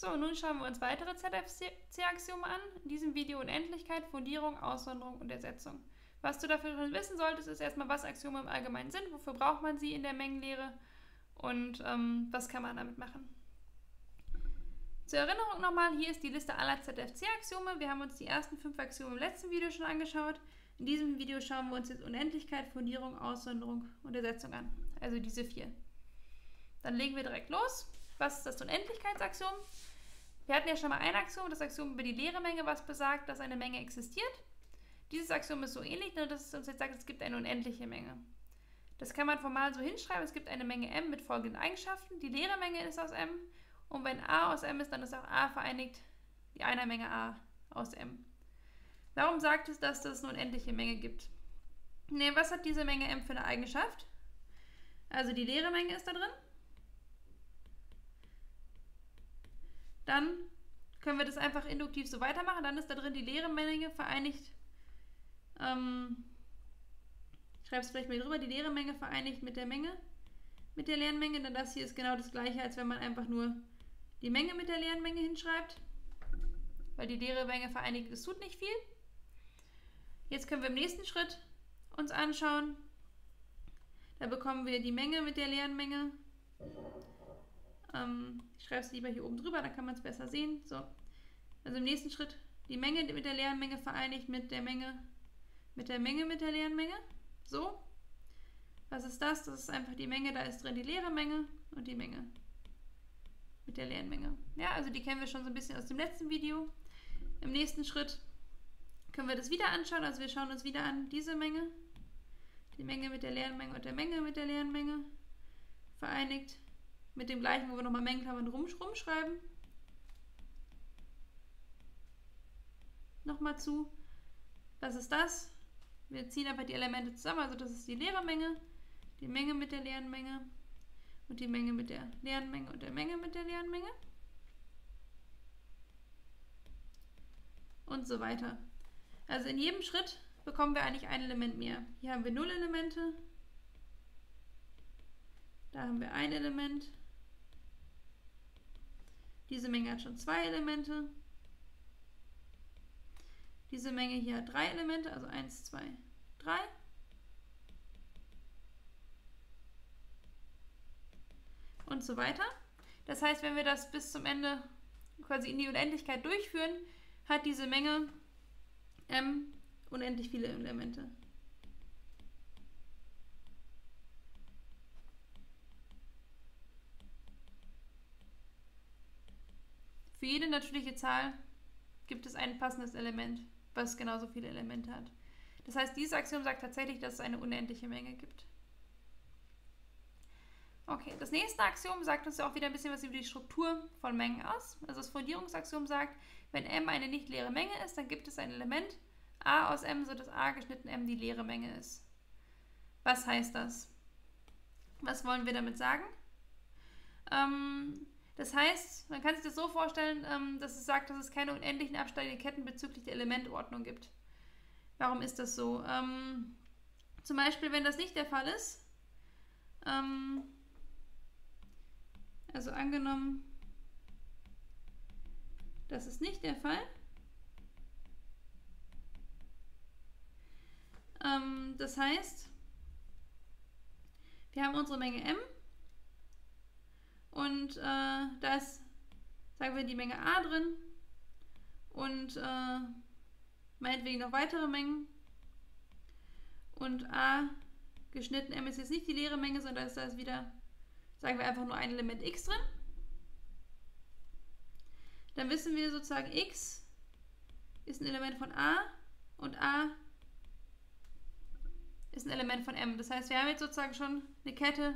So, nun schauen wir uns weitere ZFC-Axiome an. In diesem Video Unendlichkeit, Fundierung, Aussonderung und Ersetzung. Was du dafür wissen solltest, ist erstmal, was Axiome im Allgemeinen sind, wofür braucht man sie in der Mengenlehre und ähm, was kann man damit machen. Zur Erinnerung nochmal, hier ist die Liste aller ZFC-Axiome. Wir haben uns die ersten fünf Axiome im letzten Video schon angeschaut. In diesem Video schauen wir uns jetzt Unendlichkeit, Fundierung, Aussonderung und Ersetzung an. Also diese vier. Dann legen wir direkt los. Was ist das Unendlichkeitsaxiom? Wir hatten ja schon mal ein Axiom, das Axiom über die leere Menge, was besagt, dass eine Menge existiert. Dieses Axiom ist so ähnlich, nur dass es uns jetzt sagt, es gibt eine unendliche Menge. Das kann man formal so hinschreiben, es gibt eine Menge m mit folgenden Eigenschaften. Die leere Menge ist aus m und wenn a aus m ist, dann ist auch a vereinigt die einer Menge a aus m. Warum sagt es, dass es eine unendliche Menge gibt? Ne, was hat diese Menge m für eine Eigenschaft? Also die leere Menge ist da drin. Dann können wir das einfach induktiv so weitermachen. Dann ist da drin die leere Menge vereinigt. Ähm, ich schreibe es vielleicht mal drüber. Die leere Menge vereinigt mit der Menge, mit der leeren Menge. Denn das hier ist genau das gleiche, als wenn man einfach nur die Menge mit der leeren Menge hinschreibt. Weil die leere Menge vereinigt, das tut nicht viel. Jetzt können wir im nächsten Schritt uns anschauen. Da bekommen wir die Menge mit der leeren Menge. Ähm, ich schreibe es lieber hier oben drüber, da kann man es besser sehen. So. Also im nächsten Schritt die Menge mit der leeren Menge vereinigt mit der Menge mit der Menge mit der leeren Menge. So. Was ist das? Das ist einfach die Menge, da ist drin die leere Menge und die Menge mit der leeren Menge. Ja, also die kennen wir schon so ein bisschen aus dem letzten Video. Im nächsten Schritt können wir das wieder anschauen. Also wir schauen uns wieder an diese Menge, die Menge mit der leeren Menge und der Menge mit der leeren Menge vereinigt mit dem gleichen, wo wir nochmal Mengenklammern rum, rumschreiben. Nochmal zu. Was ist das? Wir ziehen einfach die Elemente zusammen, also das ist die leere Menge, die Menge mit der leeren Menge und die Menge mit der leeren Menge und der Menge mit der leeren Menge. Und so weiter. Also in jedem Schritt bekommen wir eigentlich ein Element mehr. Hier haben wir null Elemente. Da haben wir ein Element. Diese Menge hat schon zwei Elemente. Diese Menge hier hat drei Elemente, also 1, 2, 3. Und so weiter. Das heißt, wenn wir das bis zum Ende quasi in die Unendlichkeit durchführen, hat diese Menge m unendlich viele Elemente. Für jede natürliche Zahl gibt es ein passendes Element, was genauso viele Elemente hat. Das heißt, dieses Axiom sagt tatsächlich, dass es eine unendliche Menge gibt. Okay, das nächste Axiom sagt uns ja auch wieder ein bisschen was über die Struktur von Mengen aus. Also das Fundierungsaxiom sagt, wenn m eine nicht leere Menge ist, dann gibt es ein Element a aus m, sodass a geschnitten m die leere Menge ist. Was heißt das? Was wollen wir damit sagen? Ähm, das heißt, man kann sich das so vorstellen, ähm, dass es sagt, dass es keine unendlichen absteigenden Ketten bezüglich der Elementordnung gibt. Warum ist das so? Ähm, zum Beispiel, wenn das nicht der Fall ist, ähm, also angenommen, das ist nicht der Fall, ähm, das heißt, wir haben unsere Menge m und äh, da ist, sagen wir, die Menge a drin und äh, meinetwegen noch weitere Mengen. Und a geschnitten m ist jetzt nicht die leere Menge, sondern da ist wieder, sagen wir einfach nur ein Element x drin. Dann wissen wir sozusagen x ist ein Element von a und a ist ein Element von m. Das heißt, wir haben jetzt sozusagen schon eine Kette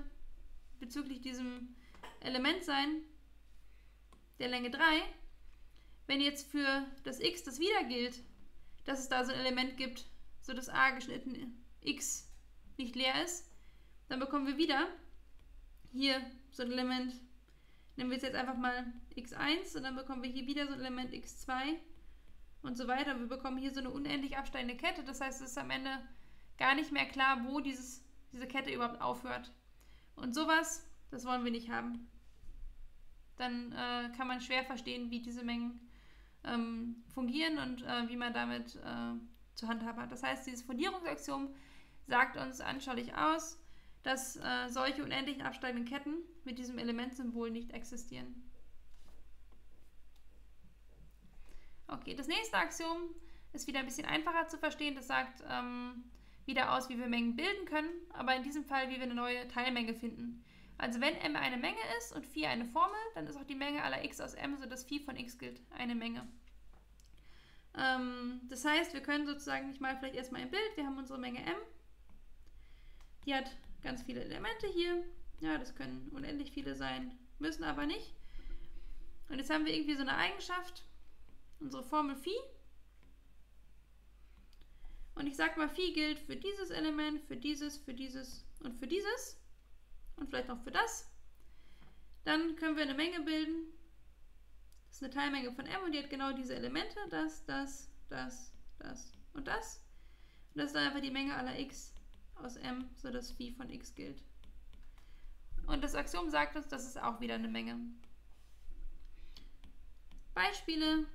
bezüglich diesem Element sein, der Länge 3. Wenn jetzt für das x das wieder gilt, dass es da so ein Element gibt, so dass a geschnitten x nicht leer ist, dann bekommen wir wieder hier so ein Element, nehmen wir jetzt einfach mal x1 und dann bekommen wir hier wieder so ein Element x2 und so weiter. Wir bekommen hier so eine unendlich absteigende Kette, das heißt, es ist am Ende gar nicht mehr klar, wo dieses, diese Kette überhaupt aufhört. Und sowas, das wollen wir nicht haben. Dann äh, kann man schwer verstehen, wie diese Mengen ähm, fungieren und äh, wie man damit äh, zu handhaben hat. Das heißt, dieses Fundierungsaxiom sagt uns anschaulich aus, dass äh, solche unendlichen absteigenden Ketten mit diesem Elementsymbol nicht existieren. Okay, das nächste Axiom ist wieder ein bisschen einfacher zu verstehen. Das sagt ähm, wieder aus, wie wir Mengen bilden können, aber in diesem Fall, wie wir eine neue Teilmenge finden. Also wenn m eine Menge ist und phi eine Formel, dann ist auch die Menge aller x aus m, sodass phi von x gilt, eine Menge. Ähm, das heißt, wir können sozusagen, ich mal vielleicht erstmal ein Bild, wir haben unsere Menge m, die hat ganz viele Elemente hier, ja, das können unendlich viele sein, müssen aber nicht. Und jetzt haben wir irgendwie so eine Eigenschaft, unsere Formel phi, und ich sage mal, Phi gilt für dieses Element, für dieses, für dieses und für dieses. Und vielleicht auch für das. Dann können wir eine Menge bilden. Das ist eine Teilmenge von m und die hat genau diese Elemente. Das, das, das, das und das. Und das ist dann einfach die Menge aller x aus m, sodass Phi von x gilt. Und das Axiom sagt uns, das ist auch wieder eine Menge. Beispiele.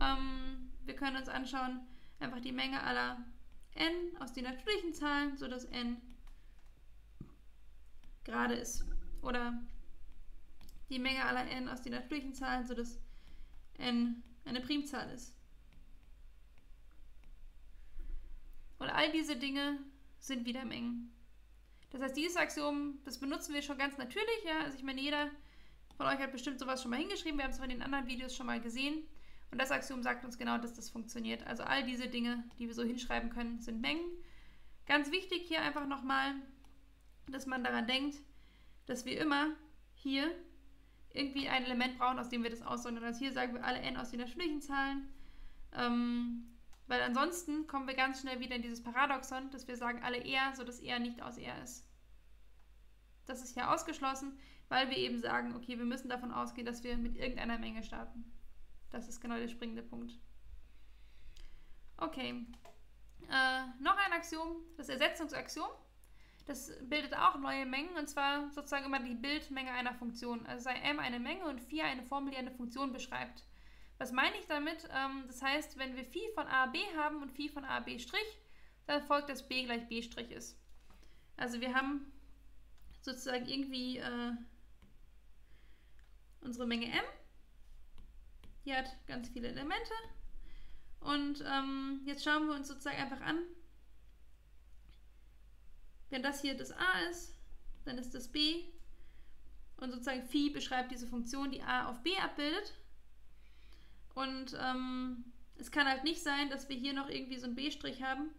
Ähm, wir können uns anschauen, einfach die Menge aller n aus den natürlichen Zahlen, sodass n gerade ist. Oder die Menge aller n aus den natürlichen Zahlen, sodass n eine Primzahl ist. Und all diese Dinge sind wieder Mengen. Das heißt, dieses Axiom, das benutzen wir schon ganz natürlich. Ja? Also ich meine, jeder von euch hat bestimmt sowas schon mal hingeschrieben. Wir haben es in den anderen Videos schon mal gesehen. Und das Axiom sagt uns genau, dass das funktioniert. Also all diese Dinge, die wir so hinschreiben können, sind Mengen. Ganz wichtig hier einfach nochmal, dass man daran denkt, dass wir immer hier irgendwie ein Element brauchen, aus dem wir das aussondern. Also hier sagen wir alle n aus den natürlichen Zahlen. Ähm, weil ansonsten kommen wir ganz schnell wieder in dieses Paradoxon, dass wir sagen alle r, sodass r nicht aus r ist. Das ist hier ausgeschlossen, weil wir eben sagen, okay, wir müssen davon ausgehen, dass wir mit irgendeiner Menge starten. Das ist genau der springende Punkt. Okay. Äh, noch ein Axiom, das Ersetzungsaxiom. Das bildet auch neue Mengen und zwar sozusagen immer die Bildmenge einer Funktion. Also sei m eine Menge und phi eine Formel, die eine Funktion beschreibt. Was meine ich damit? Ähm, das heißt, wenn wir phi von a b haben und phi von a b', dann folgt, dass b gleich b' ist. Also wir haben sozusagen irgendwie äh, unsere Menge m die hat ganz viele Elemente. Und ähm, jetzt schauen wir uns sozusagen einfach an, wenn das hier das a ist, dann ist das b. Und sozusagen phi beschreibt diese Funktion, die a auf b abbildet. Und ähm, es kann halt nicht sein, dass wir hier noch irgendwie so ein b' haben,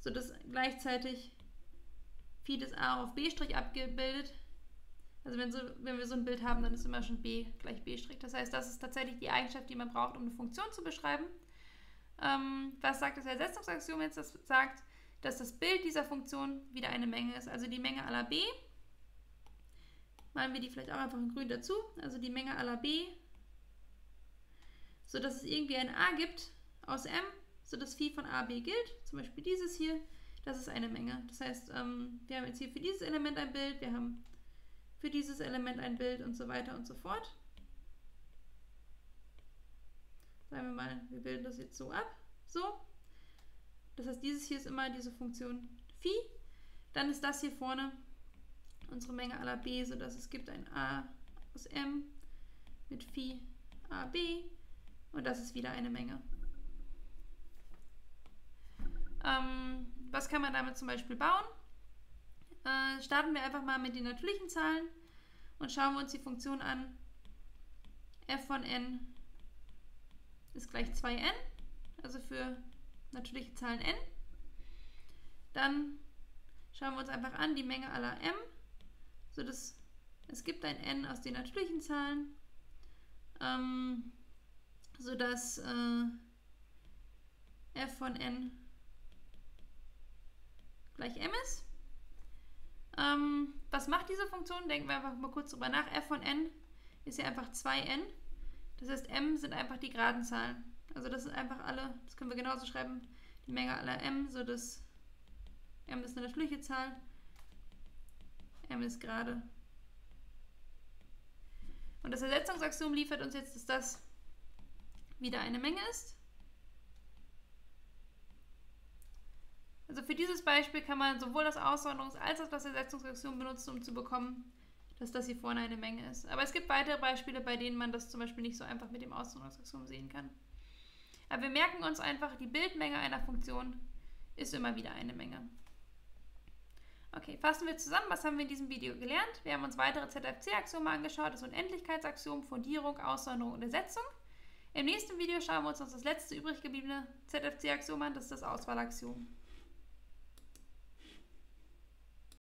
sodass gleichzeitig phi das a auf b' abgebildet also wenn, so, wenn wir so ein Bild haben, dann ist immer schon b gleich b'. Das heißt, das ist tatsächlich die Eigenschaft, die man braucht, um eine Funktion zu beschreiben. Ähm, was sagt das Ersetzungsaxiom jetzt? Das sagt, dass das Bild dieser Funktion wieder eine Menge ist. Also die Menge aller b. Malen wir die vielleicht auch einfach in grün dazu. Also die Menge aller b. Sodass es irgendwie ein a gibt aus m, sodass phi von a b gilt. Zum Beispiel dieses hier. Das ist eine Menge. Das heißt, ähm, wir haben jetzt hier für dieses Element ein Bild. Wir haben für dieses Element ein Bild und so weiter und so fort. Sagen wir mal, wir bilden das jetzt so ab. So. Das heißt, dieses hier ist immer diese Funktion phi. Dann ist das hier vorne unsere Menge aller b, sodass es gibt ein a aus m mit phi ab und das ist wieder eine Menge. Ähm, was kann man damit zum Beispiel bauen? äh, starten wir einfach mal mit den natürlichen Zahlen und schauen wir uns die Funktion an. f von n ist gleich 2n, also für natürliche Zahlen n. Dann schauen wir uns einfach an die Menge aller m, sodass es gibt ein n aus den natürlichen Zahlen, ähm, sodass äh, f von n gleich m ist. Ähm, was macht diese Funktion? Denken wir einfach mal kurz drüber nach. f von n ist ja einfach 2n. Das heißt, m sind einfach die geraden Zahlen. Also das sind einfach alle, das können wir genauso schreiben, die Menge aller m, so dass m ist eine natürliche Zahl, m ist gerade. Und das Ersetzungsaxiom liefert uns jetzt, dass das wieder eine Menge ist. Also für dieses Beispiel kann man sowohl das Aussonderungs- als auch das Ersetzungsaxiom benutzen, um zu bekommen, dass das hier vorne eine Menge ist. Aber es gibt weitere Beispiele, bei denen man das zum Beispiel nicht so einfach mit dem Aussonderungsaxiom sehen kann. Aber wir merken uns einfach, die Bildmenge einer Funktion ist immer wieder eine Menge. Okay, fassen wir zusammen, was haben wir in diesem Video gelernt? Wir haben uns weitere ZFC-Axiome angeschaut, das Unendlichkeitsaxiom, Fundierung, Aussonderung und Ersetzung. Im nächsten Video schauen wir uns das letzte übrig gebliebene ZFC-Axiom an, das ist das Auswahlaxiom.